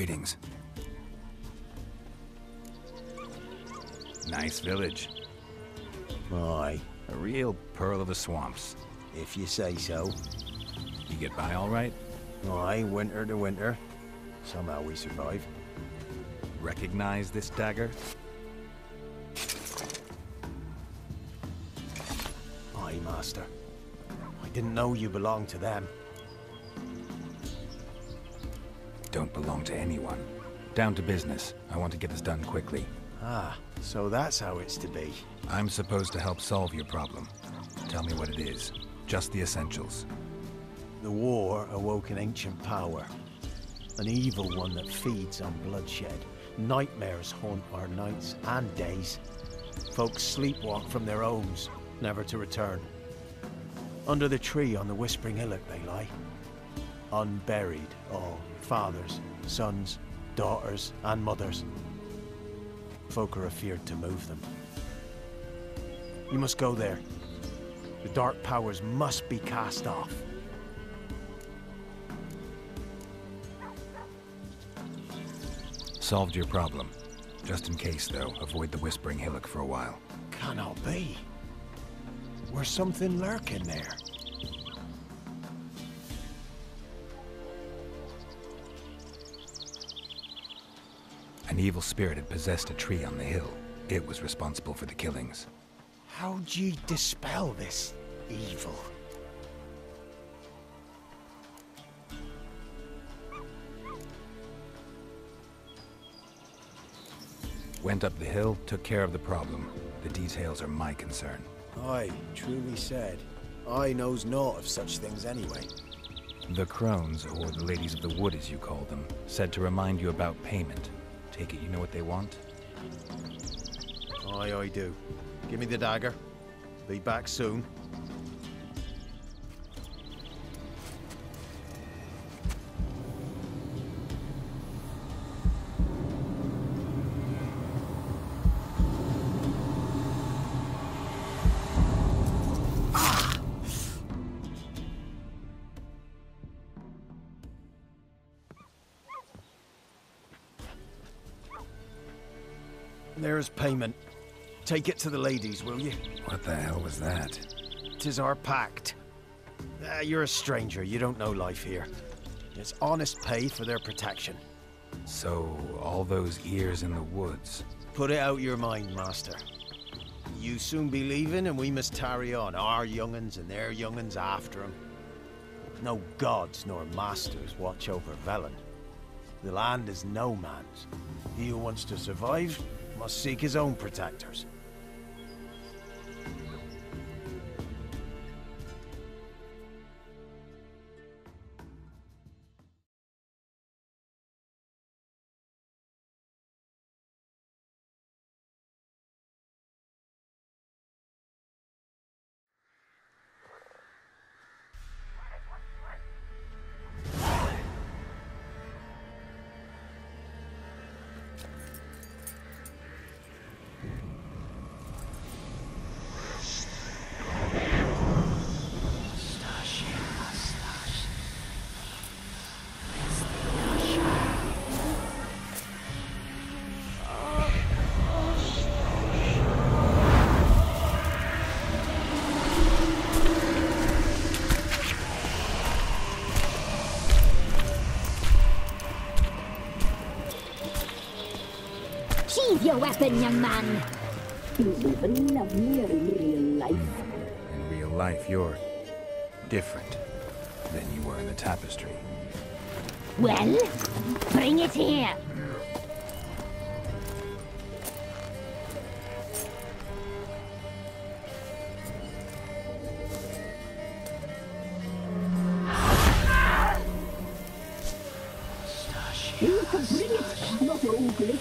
Greetings. Nice village. Aye, A real pearl of the swamps. if you say so. You get by all right? Aye, winter to winter. Somehow we survive. Recognize this dagger? Aye, master. I didn't know you belonged to them. Don't belong to anyone. Down to business. I want to get this done quickly. Ah, so that's how it's to be. I'm supposed to help solve your problem. Tell me what it is. Just the essentials. The war awoke an ancient power. An evil one that feeds on bloodshed. Nightmares haunt our nights and days. Folks sleepwalk from their homes, never to return. Under the tree on the Whispering Hillock they lie. Unburied, all. Fathers, sons, daughters, and mothers. Folk are afeared to move them. You must go there. The dark powers must be cast off. Solved your problem. Just in case, though, avoid the Whispering Hillock for a while. Cannot be. Where's something lurking there? Evil spirit had possessed a tree on the hill. It was responsible for the killings. How'd ye dispel this evil? Went up the hill, took care of the problem. The details are my concern. Aye, truly said. I knows naught of such things anyway. The crones, or the ladies of the wood as you call them, said to remind you about payment. Take it you know what they want? Aye, I do. Give me the dagger. Be back soon. There's payment. Take it to the ladies, will you? What the hell was that? Tis our pact. Ah, you're a stranger. You don't know life here. It's honest pay for their protection. So, all those ears in the woods. Put it out your mind, master. You soon be leaving, and we must tarry on, our young'uns and their young'uns after 'em. No gods nor masters watch over Velen. The land is no man's. He who wants to survive must seek his own protectors. Sheathe your weapon, young man. You even love me in real life. In real life, you're different than you were in the tapestry. Well, bring it here. You can bring it, not ugly.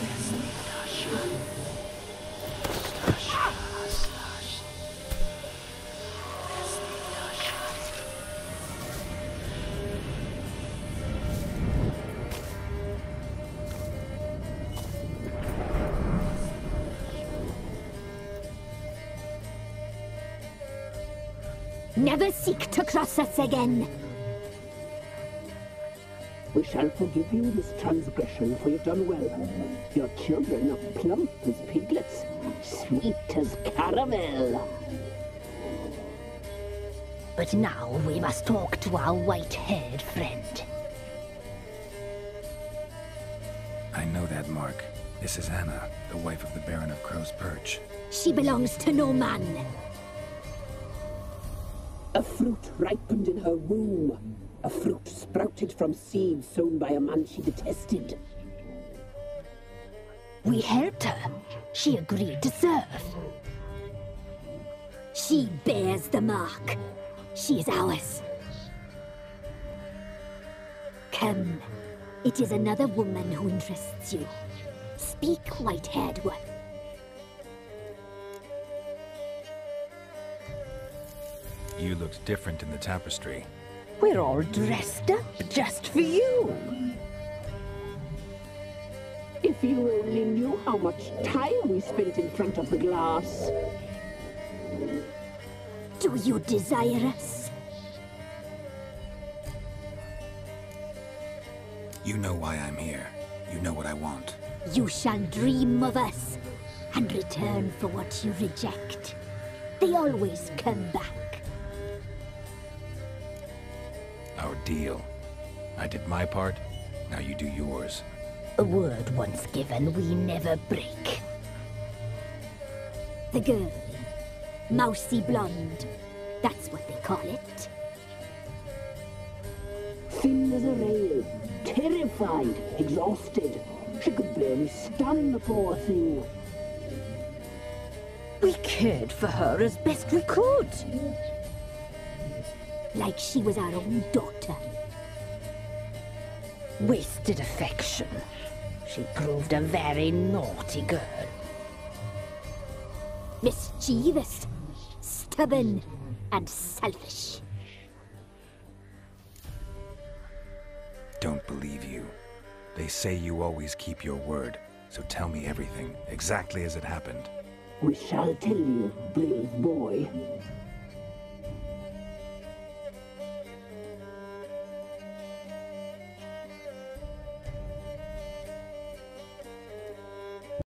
Never seek to cross us again. We shall forgive you this transgression, for you've done well. Your children are plump as piglets, sweet as caramel. But now we must talk to our white-haired friend. I know that mark. This is Anna, the wife of the Baron of Crow's Perch. She belongs to no man. A fruit ripened in her womb. A fruit sprouted from seeds sown by a man she detested. We helped her. She agreed to serve. She bears the mark. She is ours. Come. It is another woman who interests you. Speak, white-haired one. You looked different in the tapestry. We're all dressed up just for you. If you only knew how much time we spent in front of the glass. Do you desire us? You know why I'm here. You know what I want. You shall dream of us and return for what you reject. They always come back. Our deal. I did my part, now you do yours. A word once given, we never break. The girl. Mousy blonde. That's what they call it. Thin as a rail, terrified, exhausted. She could barely stand the poor thing. We cared for her as best we could. Like she was our own daughter. Wasted affection. She proved a very naughty girl. Mischievous, stubborn, and selfish. Don't believe you. They say you always keep your word, so tell me everything, exactly as it happened. We shall tell you, brave boy.